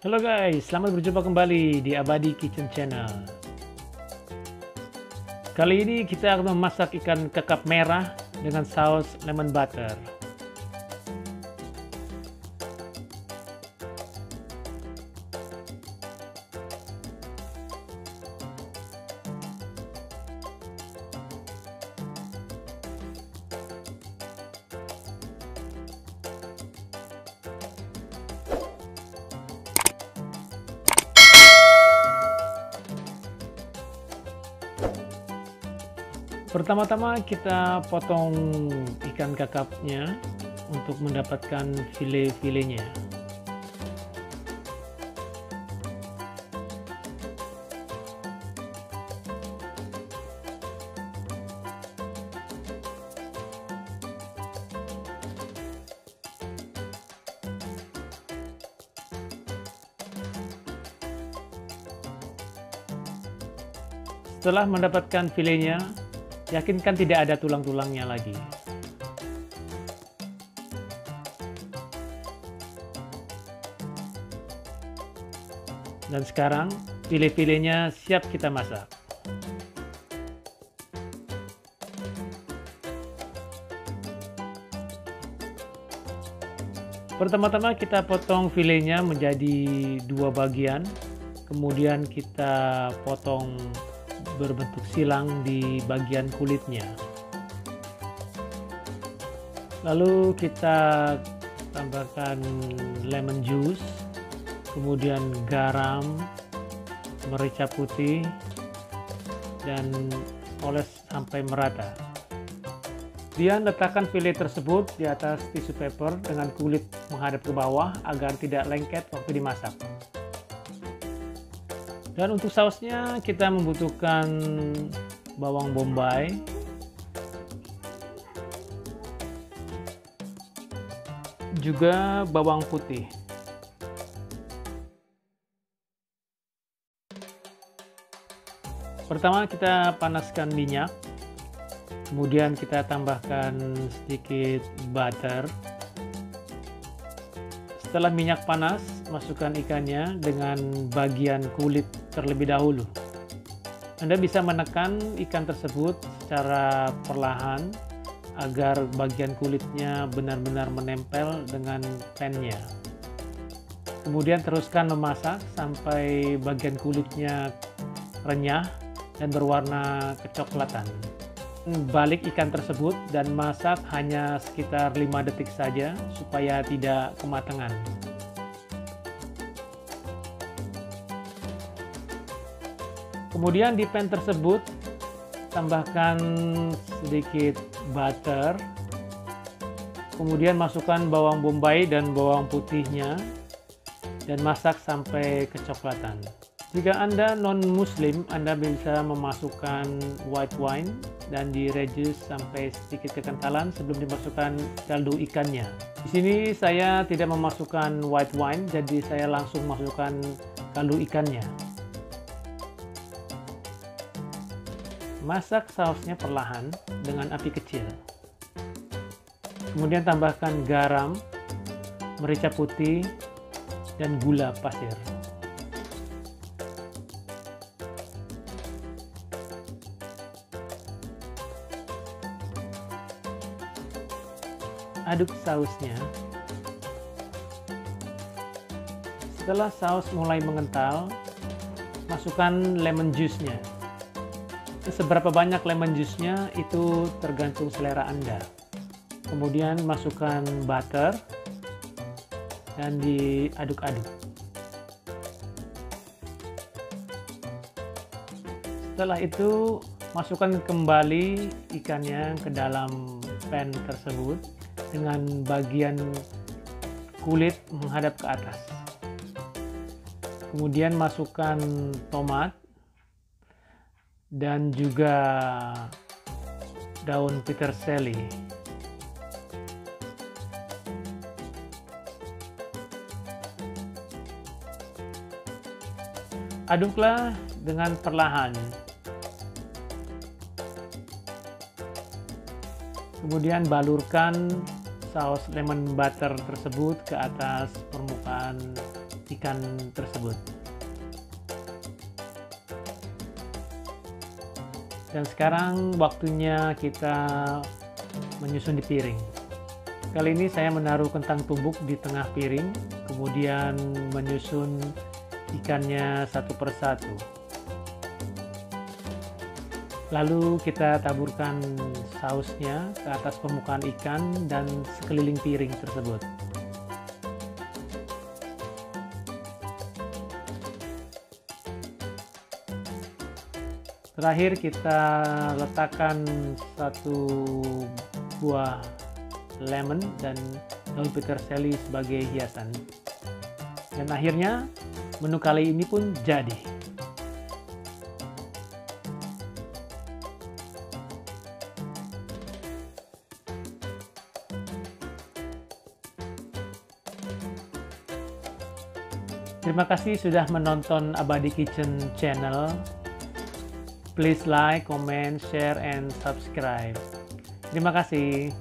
Halo guys, selamat berjumpa kembali di Abadi Kitchen Channel. Kali ini kita akan memasak ikan kakap merah dengan saus lemon butter. Pertama-tama kita potong ikan kakapnya untuk mendapatkan file-filenya. Setelah mendapatkan filenya, yakinkan tidak ada tulang-tulangnya lagi. Dan sekarang, file-filenya siap kita masak. Pertama-tama kita potong filenya menjadi dua bagian, kemudian kita potong berbentuk silang di bagian kulitnya. Lalu kita tambahkan lemon juice, kemudian garam, merica putih, dan oles sampai merata. Kemudian letakkan file tersebut di atas tisu paper dengan kulit menghadap ke bawah agar tidak lengket waktu dimasak. Dan untuk sausnya kita membutuhkan bawang bombay, juga bawang putih. Pertama kita panaskan minyak, kemudian kita tambahkan sedikit butter. Setelah minyak panas, masukkan ikannya dengan bagian kulit terlebih dahulu. Anda bisa menekan ikan tersebut secara perlahan agar bagian kulitnya benar-benar menempel dengan pennya. Kemudian teruskan memasak sampai bagian kulitnya renyah dan berwarna kecoklatan. Balik ikan tersebut dan masak hanya sekitar 5 detik saja supaya tidak kematangan. Kemudian di pan tersebut tambahkan sedikit butter. Kemudian masukkan bawang bombay dan bawang putihnya dan masak sampai kecoklatan. Jika Anda non-muslim, Anda bisa memasukkan white wine dan direduce sampai sedikit kekentalan sebelum dimasukkan kaldu ikannya. Di sini saya tidak memasukkan white wine, jadi saya langsung masukkan kaldu ikannya. Masak sausnya perlahan dengan api kecil. Kemudian tambahkan garam, merica putih, dan gula pasir. aduk sausnya. Setelah saus mulai mengental, masukkan lemon juice-nya. Seberapa banyak lemon juice-nya itu tergantung selera Anda. Kemudian masukkan butter dan diaduk-aduk. Setelah itu, masukkan kembali ikannya ke dalam pan tersebut dengan bagian kulit menghadap ke atas. Kemudian masukkan tomat dan juga daun peterselli. Aduklah dengan perlahan Kemudian balurkan saus lemon butter tersebut ke atas permukaan ikan tersebut. Dan sekarang waktunya kita menyusun di piring. Kali ini saya menaruh kentang tumbuk di tengah piring, kemudian menyusun ikannya satu persatu. Lalu kita taburkan sausnya ke atas permukaan ikan dan sekeliling piring tersebut. Terakhir kita letakkan satu buah lemon dan daun peterseli sebagai hiasan. Dan akhirnya menu kali ini pun jadi. Terima kasih sudah menonton Abadi Kitchen channel. Please like, comment, share, and subscribe. Terima kasih.